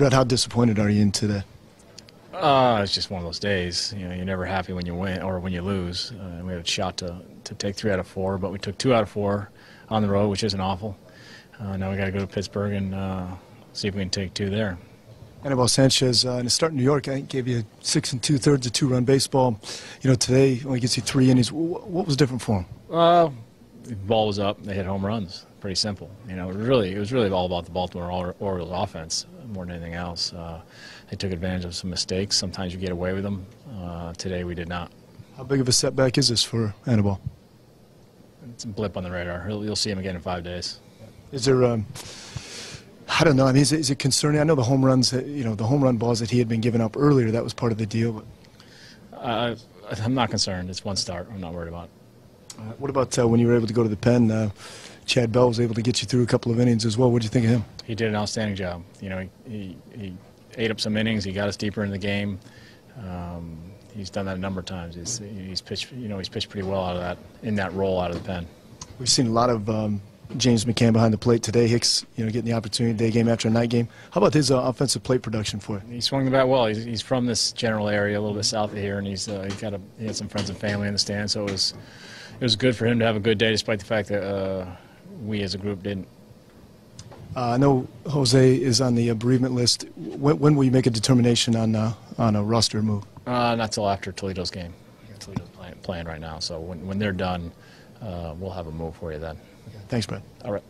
Brad, how disappointed are you in today? Uh, it's just one of those days. You know, you're never happy when you win or when you lose. Uh, we had a shot to, to take three out of four, but we took two out of four on the road, which isn't awful. Uh, now we got to go to Pittsburgh and uh, see if we can take two there. Anibal Sanchez, uh, in his start in New York, I think gave you six and two thirds of two-run baseball. You know, today only gets you three innings. What was different for him? Uh, ball was up. They hit home runs. Pretty simple. You know, really, it was really all about the Baltimore Orioles offense more than anything else. Uh, they took advantage of some mistakes. Sometimes you get away with them. Uh, today we did not. How big of a setback is this for Anibal? It's a blip on the radar. You'll, you'll see him again in five days. Is there? Um, I don't know. I mean, is it, is it concerning? I know the home runs, you know, the home run balls that he had been giving up earlier. That was part of the deal. But... Uh, I'm not concerned. It's one start. I'm not worried about. Uh, what about uh, when you were able to go to the pen? Uh, Chad Bell was able to get you through a couple of innings as well. What did you think of him? He did an outstanding job. You know, he, he, he ate up some innings. He got us deeper in the game. Um, he's done that a number of times. He's, he's pitched, you know, he's pitched pretty well out of that in that role out of the pen. We've seen a lot of um, James McCann behind the plate today. Hicks, you know, getting the opportunity day game after a night game. How about his uh, offensive plate production for you? He swung the bat well. He's, he's, from this general area, a little bit south of here, and he's uh, he got a, he had some friends and family in the stand, so it was it was good for him to have a good day, despite the fact that. Uh, we as a group didn't. Uh, I know Jose is on the bereavement list. When, when, will you make a determination on uh, on a roster move? Uh, not till after Toledo's game. Toledo's playing, playing right now, so when, when they're done, uh, we'll have a move for you then. Thanks, Brad. All right.